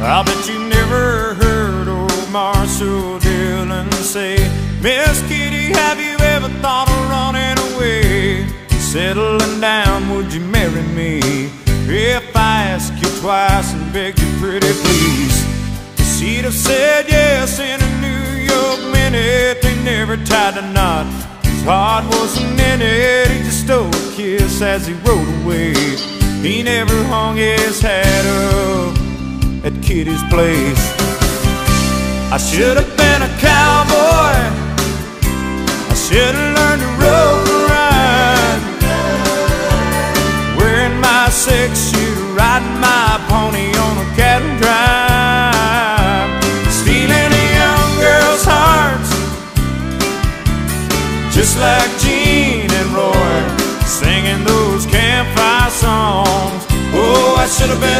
I bet you never heard old Marshall Dillon say, Miss Kitty, have you ever thought of running away? Settling down, would you marry me? If I ask you twice and beg you pretty please She'd have said yes in a New York minute They never tied a knot His heart wasn't in it He just stole a kiss as he rode away He never hung his hat at Kitty's place. I should have been a cowboy. I should have learned to rope and ride. Wearing my six shooter, riding my pony on a cattle drive. Stealing a young girl's heart, just like Gene and Roy, singing those campfire songs. Oh, I should have been.